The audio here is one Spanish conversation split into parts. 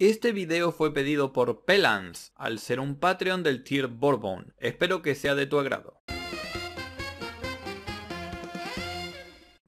Este video fue pedido por Pelans, al ser un Patreon del tier Bourbon. Espero que sea de tu agrado.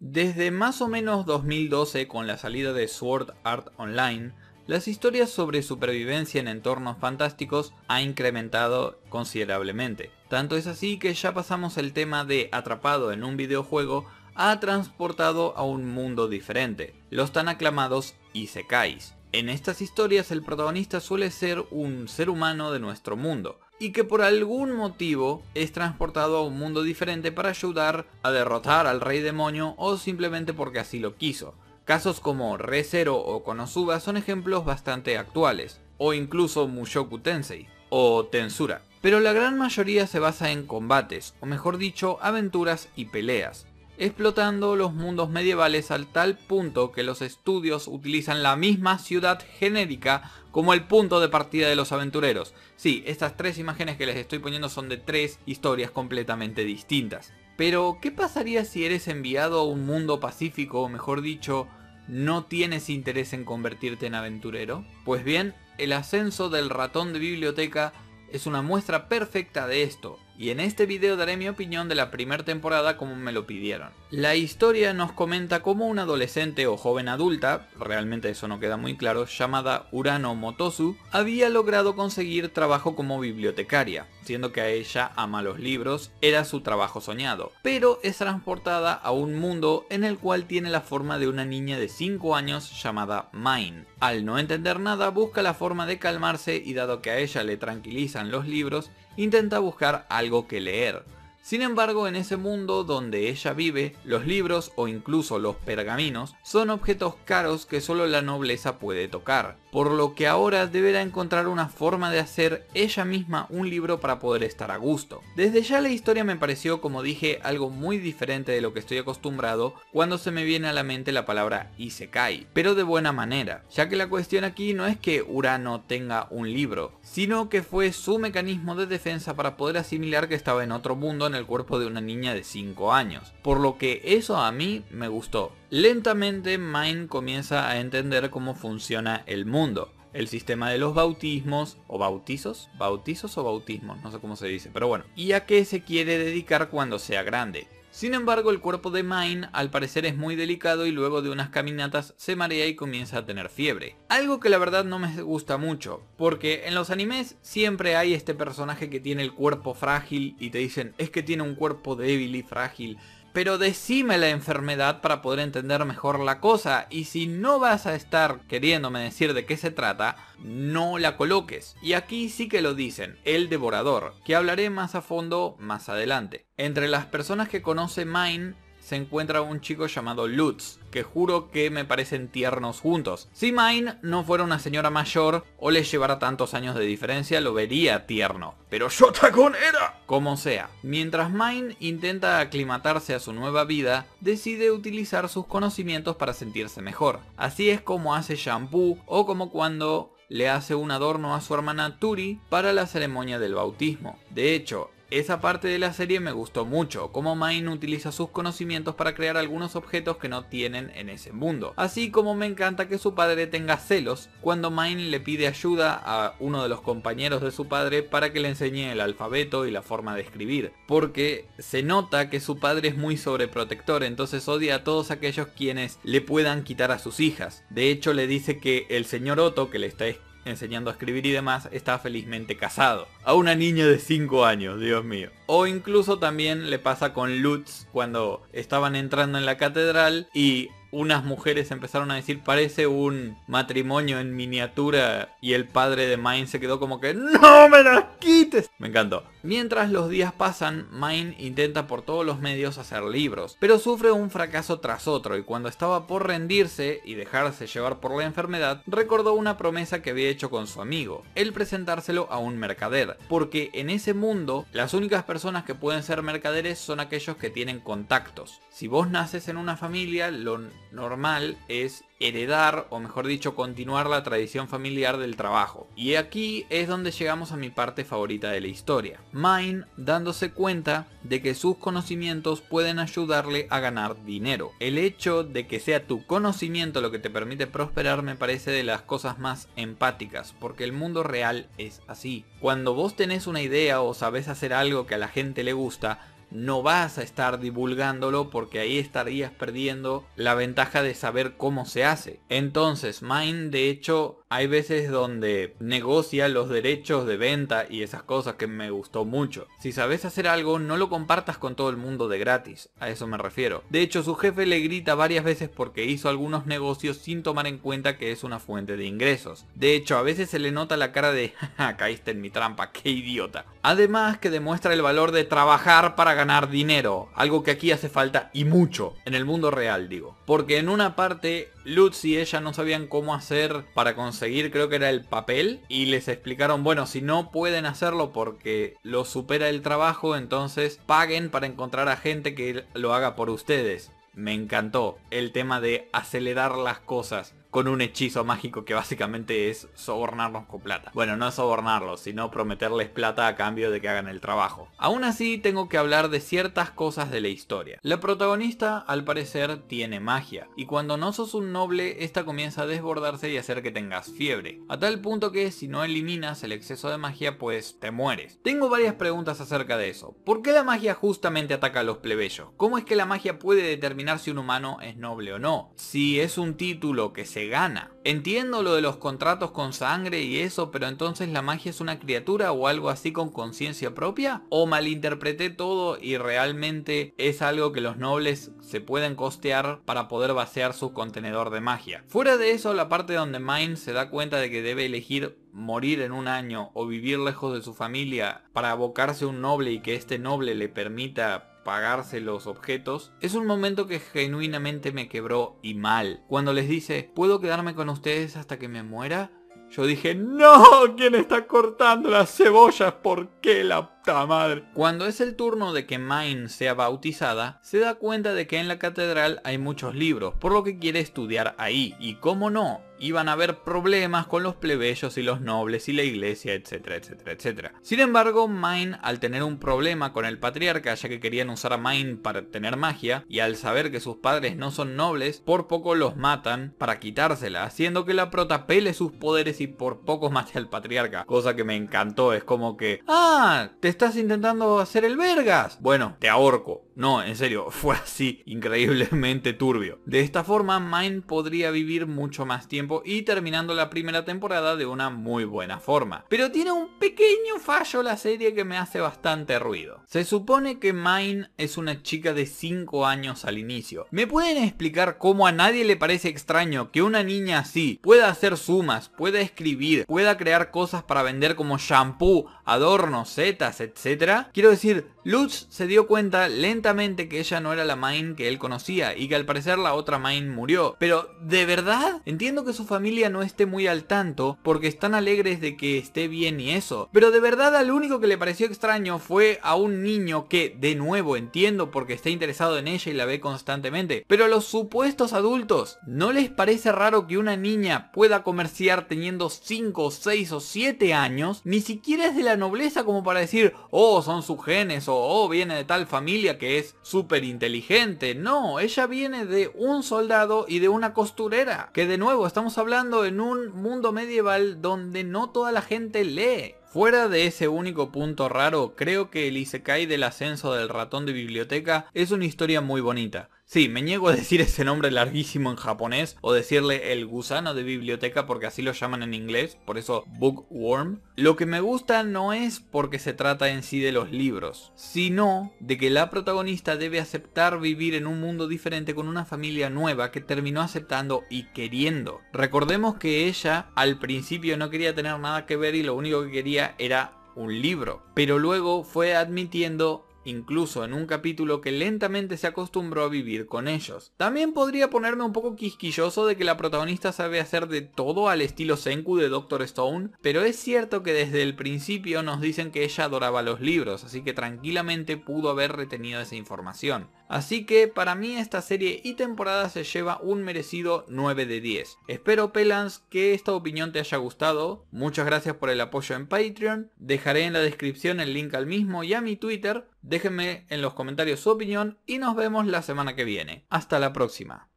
Desde más o menos 2012, con la salida de Sword Art Online, las historias sobre supervivencia en entornos fantásticos ha incrementado considerablemente. Tanto es así que ya pasamos el tema de atrapado en un videojuego a transportado a un mundo diferente, los tan aclamados Isekais. En estas historias el protagonista suele ser un ser humano de nuestro mundo, y que por algún motivo es transportado a un mundo diferente para ayudar a derrotar al rey demonio o simplemente porque así lo quiso. Casos como Re:Zero o Konosuba son ejemplos bastante actuales, o incluso Mushoku Tensei, o Tensura. Pero la gran mayoría se basa en combates, o mejor dicho, aventuras y peleas explotando los mundos medievales al tal punto que los estudios utilizan la misma ciudad genérica como el punto de partida de los aventureros. Sí, estas tres imágenes que les estoy poniendo son de tres historias completamente distintas. Pero, ¿qué pasaría si eres enviado a un mundo pacífico, o mejor dicho, no tienes interés en convertirte en aventurero? Pues bien, el ascenso del ratón de biblioteca es una muestra perfecta de esto, y en este video daré mi opinión de la primera temporada como me lo pidieron. La historia nos comenta cómo una adolescente o joven adulta, realmente eso no queda muy claro, llamada Urano Motosu, había logrado conseguir trabajo como bibliotecaria, siendo que a ella ama los libros, era su trabajo soñado, pero es transportada a un mundo en el cual tiene la forma de una niña de 5 años llamada Mine. Al no entender nada busca la forma de calmarse y dado que a ella le tranquilizan los libros, intenta buscar algo que leer. Sin embargo, en ese mundo donde ella vive, los libros o incluso los pergaminos son objetos caros que solo la nobleza puede tocar, por lo que ahora deberá encontrar una forma de hacer ella misma un libro para poder estar a gusto. Desde ya la historia me pareció, como dije, algo muy diferente de lo que estoy acostumbrado cuando se me viene a la mente la palabra Isekai, pero de buena manera, ya que la cuestión aquí no es que Urano tenga un libro, sino que fue su mecanismo de defensa para poder asimilar que estaba en otro mundo en el cuerpo de una niña de 5 años, por lo que eso a mí me gustó. Lentamente Mine comienza a entender cómo funciona el mundo, el sistema de los bautismos, o bautizos, bautizos o bautismos, no sé cómo se dice, pero bueno, y a qué se quiere dedicar cuando sea grande. Sin embargo, el cuerpo de Mine al parecer es muy delicado y luego de unas caminatas se marea y comienza a tener fiebre. Algo que la verdad no me gusta mucho, porque en los animes siempre hay este personaje que tiene el cuerpo frágil y te dicen es que tiene un cuerpo débil y frágil pero decime la enfermedad para poder entender mejor la cosa y si no vas a estar queriéndome decir de qué se trata, no la coloques. Y aquí sí que lo dicen, el devorador, que hablaré más a fondo más adelante. Entre las personas que conoce Mine se encuentra un chico llamado Lutz, que juro que me parecen tiernos juntos. Si Mine no fuera una señora mayor o le llevara tantos años de diferencia, lo vería tierno. Pero Shotagon era... Como sea, mientras Mine intenta aclimatarse a su nueva vida, decide utilizar sus conocimientos para sentirse mejor. Así es como hace shampoo o como cuando le hace un adorno a su hermana Turi para la ceremonia del bautismo. De hecho, esa parte de la serie me gustó mucho, como Mine utiliza sus conocimientos para crear algunos objetos que no tienen en ese mundo. Así como me encanta que su padre tenga celos cuando Mine le pide ayuda a uno de los compañeros de su padre para que le enseñe el alfabeto y la forma de escribir. Porque se nota que su padre es muy sobreprotector, entonces odia a todos aquellos quienes le puedan quitar a sus hijas. De hecho le dice que el señor Otto que le está enseñando a escribir y demás, está felizmente casado. A una niña de 5 años, Dios mío. O incluso también le pasa con Lutz cuando estaban entrando en la catedral y unas mujeres empezaron a decir parece un matrimonio en miniatura y el padre de Mine se quedó como que ¡No me las quites! Me encantó. Mientras los días pasan, Mine intenta por todos los medios hacer libros, pero sufre un fracaso tras otro y cuando estaba por rendirse y dejarse llevar por la enfermedad, recordó una promesa que había hecho con su amigo, el presentárselo a un mercader, porque en ese mundo las únicas personas que pueden ser mercaderes son aquellos que tienen contactos. Si vos naces en una familia, lo normal es heredar, o mejor dicho, continuar la tradición familiar del trabajo. Y aquí es donde llegamos a mi parte favorita de la historia. Mine dándose cuenta de que sus conocimientos pueden ayudarle a ganar dinero. El hecho de que sea tu conocimiento lo que te permite prosperar me parece de las cosas más empáticas, porque el mundo real es así. Cuando vos tenés una idea o sabés hacer algo que a la gente le gusta, no vas a estar divulgándolo porque ahí estarías perdiendo la ventaja de saber cómo se hace. Entonces, Mine de hecho hay veces donde negocia los derechos de venta y esas cosas que me gustó mucho. Si sabes hacer algo, no lo compartas con todo el mundo de gratis, a eso me refiero. De hecho, su jefe le grita varias veces porque hizo algunos negocios sin tomar en cuenta que es una fuente de ingresos. De hecho, a veces se le nota la cara de, caíste en mi trampa, qué idiota. Además que demuestra el valor de trabajar para ganar dinero, algo que aquí hace falta y mucho, en el mundo real digo. Porque en una parte Lutz y ella no sabían cómo hacer para conseguir, creo que era el papel, y les explicaron, bueno, si no pueden hacerlo porque lo supera el trabajo, entonces paguen para encontrar a gente que lo haga por ustedes. Me encantó el tema de acelerar las cosas con un hechizo mágico que básicamente es sobornarnos con plata. Bueno, no sobornarlos, sino prometerles plata a cambio de que hagan el trabajo. Aún así, tengo que hablar de ciertas cosas de la historia. La protagonista, al parecer, tiene magia, y cuando no sos un noble, esta comienza a desbordarse y hacer que tengas fiebre, a tal punto que si no eliminas el exceso de magia, pues te mueres. Tengo varias preguntas acerca de eso. ¿Por qué la magia justamente ataca a los plebeyos? ¿Cómo es que la magia puede determinar si un humano es noble o no? Si es un título que se gana. Entiendo lo de los contratos con sangre y eso, pero entonces la magia es una criatura o algo así con conciencia propia? ¿O malinterpreté todo y realmente es algo que los nobles se pueden costear para poder vaciar su contenedor de magia? Fuera de eso, la parte donde Mine se da cuenta de que debe elegir morir en un año o vivir lejos de su familia para abocarse a un noble y que este noble le permita pagarse los objetos, es un momento que genuinamente me quebró y mal. Cuando les dice, ¿puedo quedarme con ustedes hasta que me muera? Yo dije, no, ¿quién está cortando las cebollas? ¿Por qué la puta madre? Cuando es el turno de que Mine sea bautizada, se da cuenta de que en la catedral hay muchos libros, por lo que quiere estudiar ahí. Y cómo no, iban a haber problemas con los plebeyos y los nobles y la iglesia, etcétera, etcétera, etcétera. Sin embargo, Mine, al tener un problema con el patriarca, ya que querían usar a Mine para tener magia, y al saber que sus padres no son nobles, por poco los matan para quitársela, haciendo que la prota pele sus poderes y por poco mate al patriarca. Cosa que me encantó, es como que, ah, te estás intentando hacer el vergas. Bueno, te ahorco. No, en serio, fue así, increíblemente turbio. De esta forma, Mine podría vivir mucho más tiempo y terminando la primera temporada de una muy buena forma. Pero tiene un pequeño fallo la serie que me hace bastante ruido. Se supone que Mine es una chica de 5 años al inicio. ¿Me pueden explicar cómo a nadie le parece extraño que una niña así pueda hacer sumas, pueda escribir, pueda crear cosas para vender como shampoo, adornos, setas, etcétera? Quiero decir, Lutz se dio cuenta lentamente que ella no era la Mine que él conocía y que al parecer la otra Mine murió. Pero, ¿de verdad? Entiendo que su familia no esté muy al tanto porque están alegres de que esté bien y eso. Pero de verdad al único que le pareció extraño fue a un niño que, de nuevo, entiendo porque está interesado en ella y la ve constantemente. Pero a los supuestos adultos, ¿no les parece raro que una niña pueda comerciar teniendo 5, 6 o 7 años? Ni siquiera es de la nobleza como para decir, oh, son sus genes o oh, viene de tal familia que es súper inteligente. No, ella viene de un soldado y de una costurera. Que de nuevo estamos hablando en un mundo medieval donde no toda la gente lee. Fuera de ese único punto raro, creo que el Isekai del ascenso del ratón de biblioteca es una historia muy bonita. Sí, me niego a decir ese nombre larguísimo en japonés o decirle el gusano de biblioteca porque así lo llaman en inglés, por eso bookworm. Lo que me gusta no es porque se trata en sí de los libros, sino de que la protagonista debe aceptar vivir en un mundo diferente con una familia nueva que terminó aceptando y queriendo. Recordemos que ella al principio no quería tener nada que ver y lo único que quería era un libro, pero luego fue admitiendo incluso en un capítulo que lentamente se acostumbró a vivir con ellos. También podría ponerme un poco quisquilloso de que la protagonista sabe hacer de todo al estilo Senku de Doctor Stone, pero es cierto que desde el principio nos dicen que ella adoraba los libros, así que tranquilamente pudo haber retenido esa información. Así que para mí esta serie y temporada se lleva un merecido 9 de 10. Espero Pelans que esta opinión te haya gustado, muchas gracias por el apoyo en Patreon, dejaré en la descripción el link al mismo y a mi Twitter, déjenme en los comentarios su opinión y nos vemos la semana que viene. Hasta la próxima.